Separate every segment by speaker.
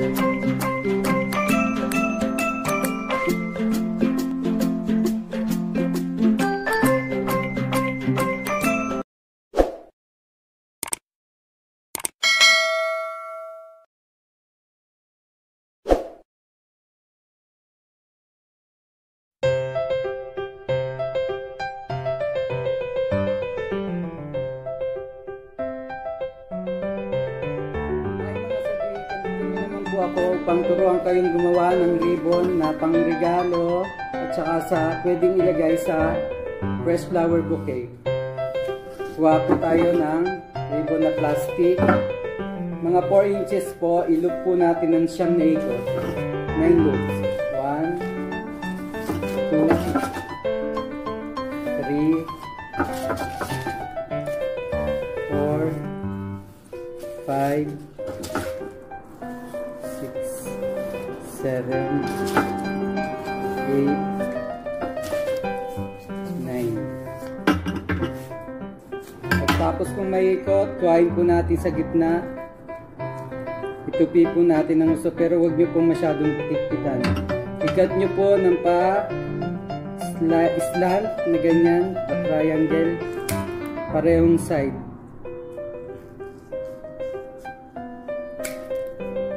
Speaker 1: Ay po ako upang turuan kayong gumawa ng ribbon na pangregalo at saka sa pwedeng ilagay sa fresh flower bouquet. Kuha po tayo ng ribbon na plastic. Mga 4 inches po, iloop po natin ng siyam na ikot. 9 loops. 1, 2, 3, 4, 5, 7, 8, 9. Pagtapos kung may ikot, kuhain po natin sa gitna. Itupi po natin ng uso pero huwag nyo po masyadong tikpitan. Ikat nyo po ng pa sla- slant na ganyan, pa triangle, parehong side.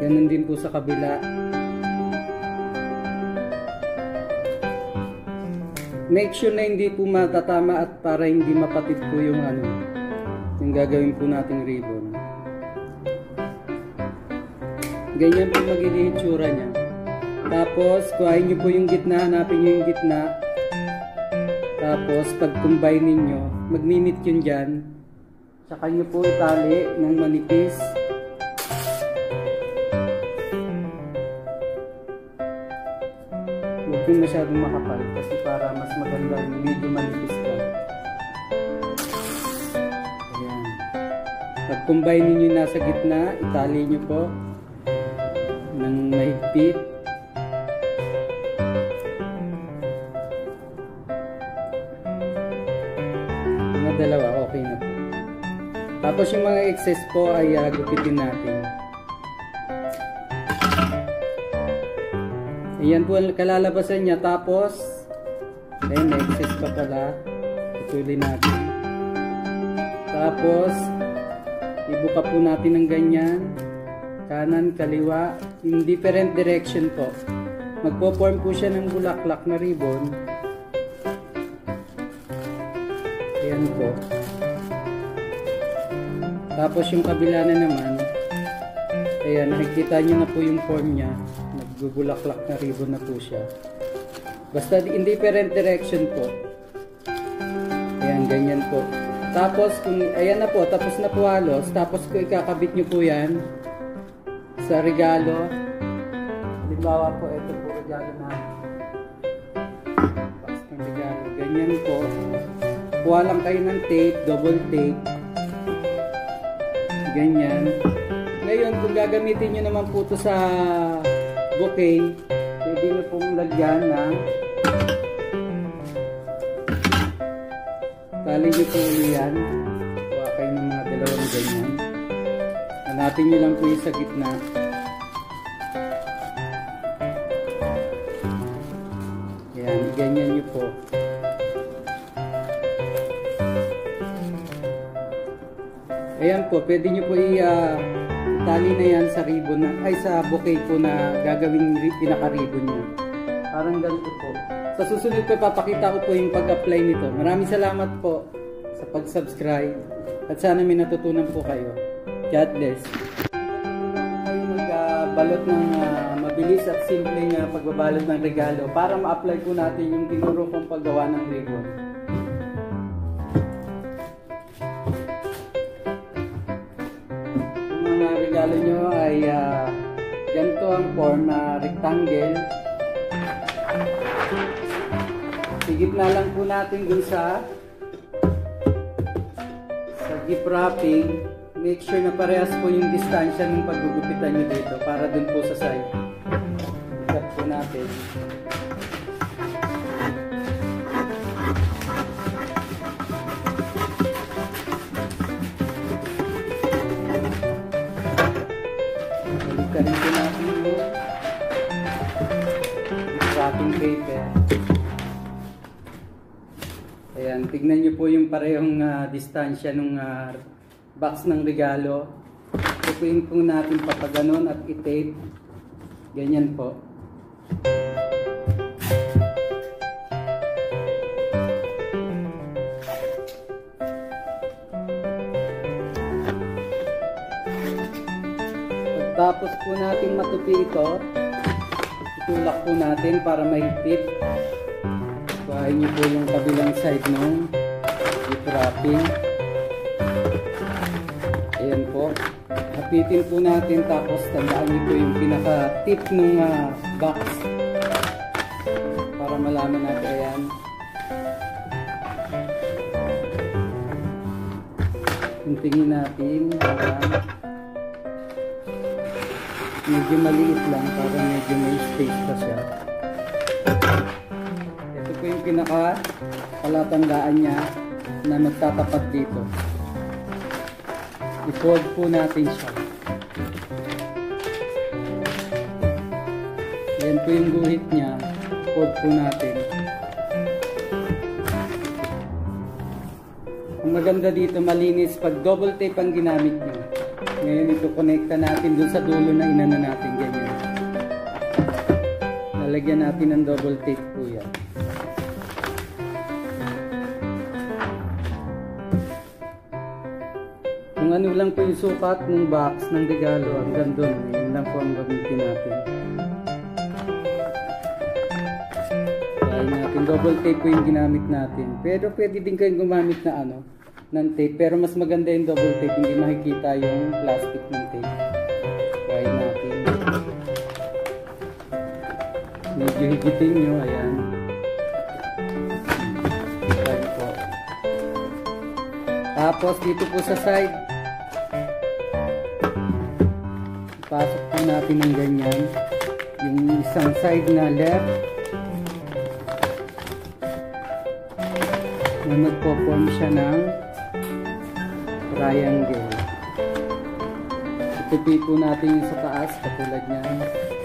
Speaker 1: Ganun din po sa kabila. Make sure na hindi po matatama at para hindi mapatid po yung ano, yung gagawin po nating ribbon. Ganyan po magiging itsura niya. Tapos, kuhain niyo po yung gitna, hanapin niyo yung gitna. Tapos, pag combine ninyo, magmimit yun dyan. Tsaka niyo po itali ng manipis. Huwag yung masyadong makapal kasi para mas maganda yung medyo manipis ka. Ayan. Pag combine ninyo nasa gitna, itali nyo po ng mahigpit. Mga dalawa, okay na po. Tapos yung mga excess po ay uh, gupitin natin. Ayan po ang kalalabasan niya. Tapos, ayun, may excess pa pala. Putulin natin. Tapos, ibuka po natin ng ganyan. Kanan, kaliwa. In different direction po. Magpo-form po siya ng bulaklak na ribbon. Ayan po. Tapos yung kabila na naman, ayan, nakikita nyo na po yung form niya. Nagbubulaklak na ribbon na po siya. Basta in different direction po. Ayan, ganyan po. Tapos, kung, ayan na po, tapos na po halos. Tapos kung ikakabit nyo po yan sa regalo. Halimbawa po, ito po regalo na. Box ng regalo. Ganyan po. Kuha lang kayo ng tape, double tape. Ganyan. Ngayon, kung gagamitin nyo naman po ito sa bouquet, pwede nyo pong lagyan ng tali nyo po yan. Kuha kayo ng mga dalawang ganyan. Hanapin nyo lang po yung sa gitna. Yan, ganyan nyo po. Ayan po, pwede nyo po ah, tali na yan sa ribbon na, ay sa bouquet po na gagawing ri- pinaka-ribbon niya. Parang ganito po. Sa susunod ko, papakita ko po yung pag-apply nito. Maraming salamat po sa pag-subscribe at sana may natutunan po kayo. God bless. Kayo magbalot ng ah, mabilis at simple na pagbabalot ng regalo para ma-apply po natin yung tinuro kong paggawa ng ribbon. Kung mga regalo nyo ay ah, ganito ang form na rectangle. Sigit na lang po natin dun sa sa gift wrapping. Make sure na parehas po yung distansya ng paggugupitan nyo dito para dun po sa side. Ikat po natin. Tignan nyo po yung parehong ah, distansya ng box ng regalo. Tupuin po natin papaganon at i-tape. Ganyan po. Pagtapos po natin matupi ito, itulak po natin para mahigpit. Kuhain niyo po yung kabilang side ng gift wrapping. Ayan po. Hapitin po natin tapos tandaan niyo po yung pinaka-tip ng ah, box para malaman natin ayan. Tingin natin. Ayan. Medyo maliit lang para medyo may space pa siya. Ito po yung pinaka palatandaan niya na magtatapat dito. I-fold po natin siya. Yan po yung guhit niya. Fold po natin. Ang maganda dito malinis pag double tape ang ginamit niyo. Ngayon ito connecta natin dun sa dulo na inano natin ganyan. Lalagyan natin ng double tape Kung ano lang po yung sukat ng box ng regalo hanggang doon, yun lang po ang gamitin natin. Kaya natin, double tape po yung ginamit natin. Pero pwede din kayong gumamit na ano, ng tape. Pero mas maganda yung double tape, hindi makikita yung plastic ng tape. Kaya natin. Medyo higitin nyo, ayan. Ayan po. Tapos dito po sa side, pasok po natin ng ganyan. Yung isang side na left, na nagpo-form siya ng triangle. Itupi po natin yung sa taas, katulad niyan.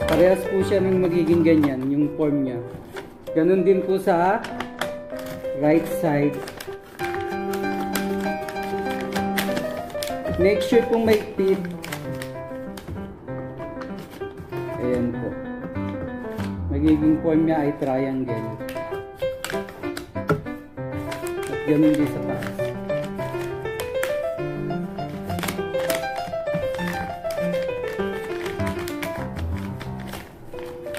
Speaker 1: Parehas po siya ng magiging ganyan, yung form niya. Ganon din po sa right side. Make sure pong may tip. Magiging form niya ay triangle. At ganun din sa taas.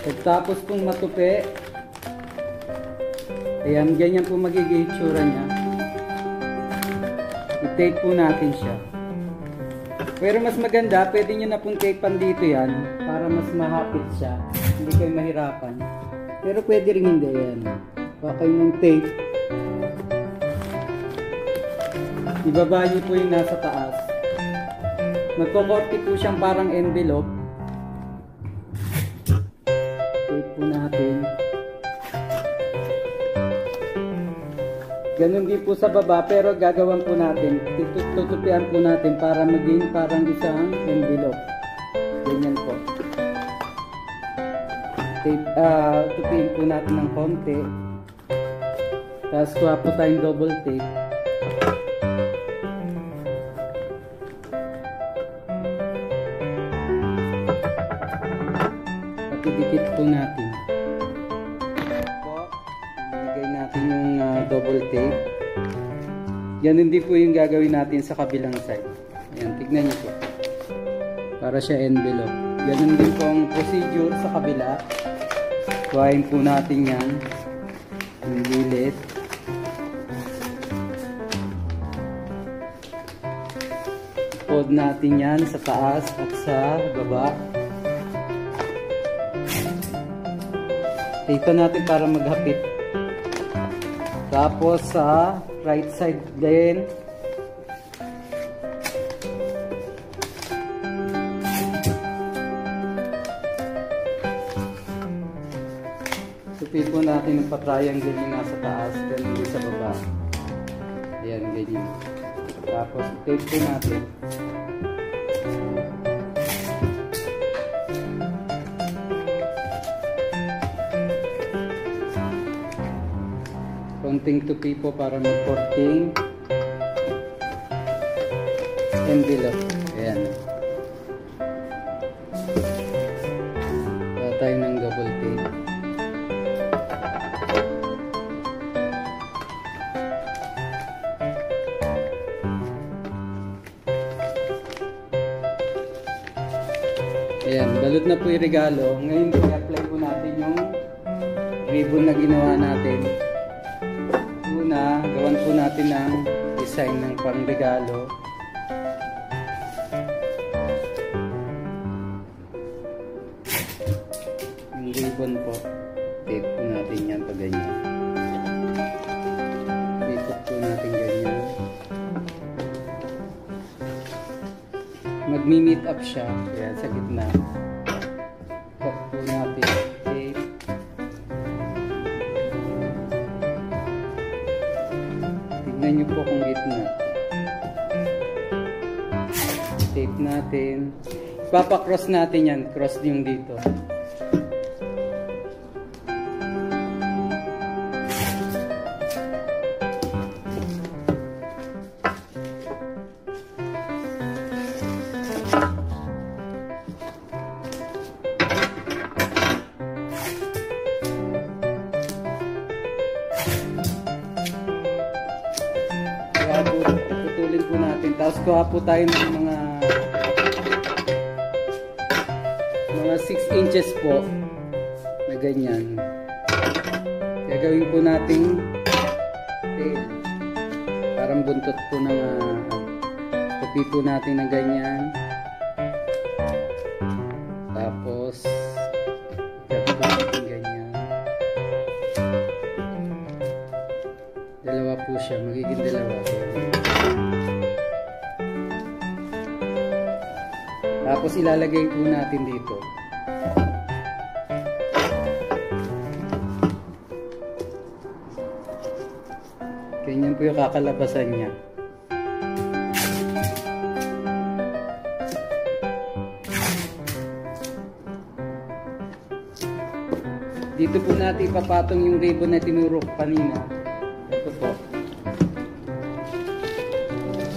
Speaker 1: Pagtapos pong matupi, ayan, ganyan po magiging itsura niya. I-tape po natin siya. Pero mas maganda, pwede nyo na pong tapean dito yan para mas mahapit siya. Hindi kayo mahirapan. Pero pwede rin hindi yan. Baka yung tape. Ibaba nyo po yung nasa taas. Magkokorte po siyang parang envelope. Tape po natin. Ganun din po sa baba pero gagawan po natin. Tutupian po natin para maging parang isang envelope. Ganyan po. Tape, uh, tupiin po natin ng konti. Tapos kuha po tayong double tape. At idikit po natin. Po, ilagay natin yung ah, double tape. Ganun din po yung gagawin natin sa kabilang side. Ayan, tignan niyo po. Para siya envelope. Ganun din po ang procedure sa kabila. Kuhain po natin yan. Yung gilid. Fold natin yan sa taas at sa baba. Tape natin para maghapit. Tapos sa right side din. Supin po natin yung patriangle yung nasa taas, then yung sa baba. Ayan, ganyan. Tapos, tape po natin. Konting tupi po para mag-14 envelope. Ayan. Ayan. Balot na po yung regalo. Ngayon, i-apply po natin yung ribbon na ginawa natin. Una, gawan po natin ng design ng pangregalo. Yung ribbon po, tape po natin yan pag ganyan. Ikot po natin ganyan. Magmi-meet up siya. Kaya sa gitna. Tignan nyo po kung gitna. Tape natin. Ipapakross natin yan. Cross yung dito. Kaya po, putulin po natin. Tapos kuha po tayo ng mga mga 6 inches po na ganyan. Kaya gawin po nating tail. Parang buntot po ng uh, po natin na ganyan. Tapos po natin. Dalawa po siya. Magiging dalawa. Tapos ilalagay po natin dito. Ganyan po yung kakalabasan niya. Dito po natin ipapatong yung ribbon na tinuro kanina. Ito po.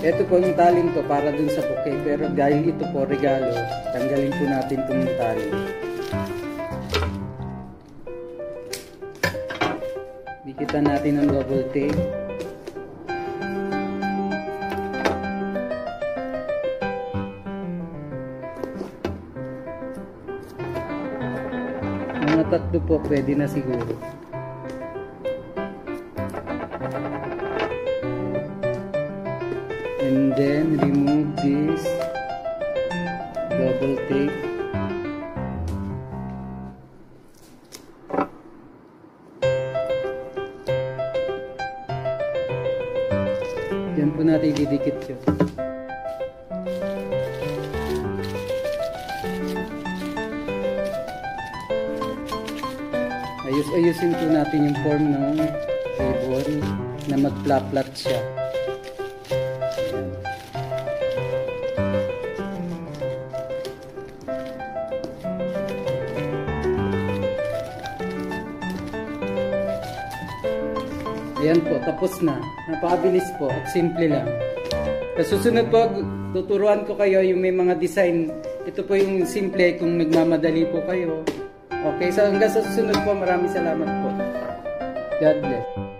Speaker 1: Ito po yung taling to para dun sa bouquet. Pero dahil ito po regalo, tanggalin po natin itong tali. Dikitan natin ng double tape. Mga tatlo po pwede na siguro. And then remove this double tape. Yan po natin didikit yun. Ayus-ayusin po natin yung form ng ribbon na mag-flat-flat siya Ayan po, tapos na. Napakabilis po at simple lang. Sa susunod po, tuturuan ko kayo yung may mga design. Ito po yung simple kung nagmamadali po kayo. Okay, so hanggang sa susunod po, maraming salamat po. God bless.